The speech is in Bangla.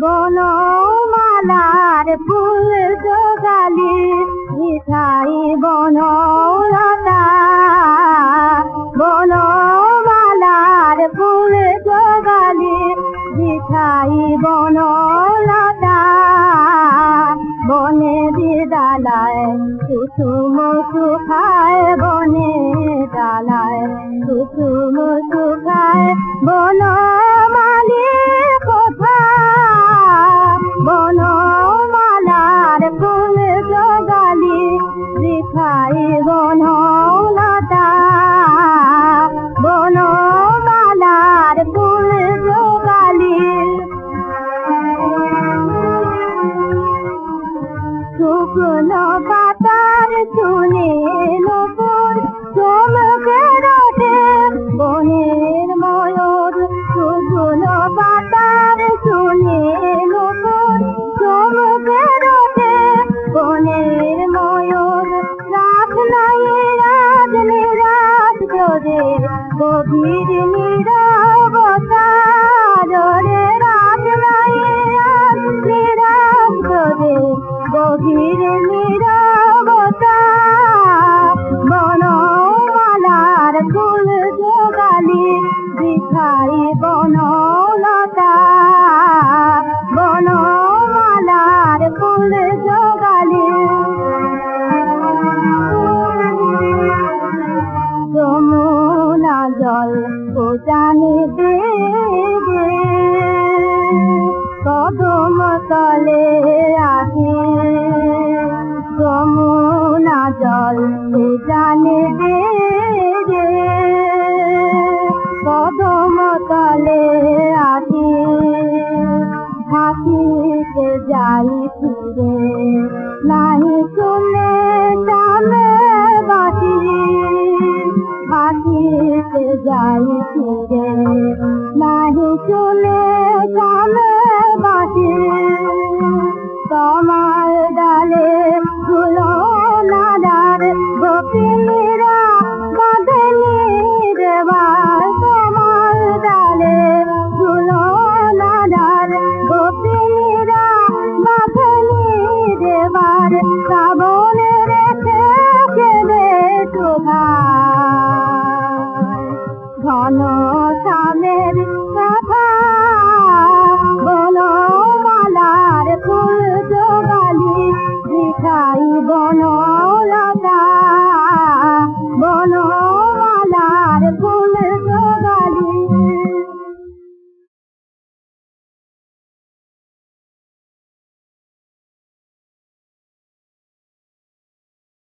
বনমালার ফুল জোগালি, মিঠাই বনলতা। বনমালার ফুল জোগালি, মিঠাই বনলতা। বনে ডালায় কুসুম সুখায় বনে ডালায় কুসুম সুখায় বনমালী শুকনো পাতার শুনে নপুর চমকের ওঠে বনের ময়ূর। শুকনো পাতার শুনে নপুর চমকের ওঠে বনের ময়ূর। রাত নাই, রাত নিরাত জোরে গভীর নীরবতা গভীর নীরবতা বনমালার ফুল জোগালি দিখাই বনলতা। বনমালার ফুল জোগালি যমুনা জল উজানে দেবে, কদম তলে I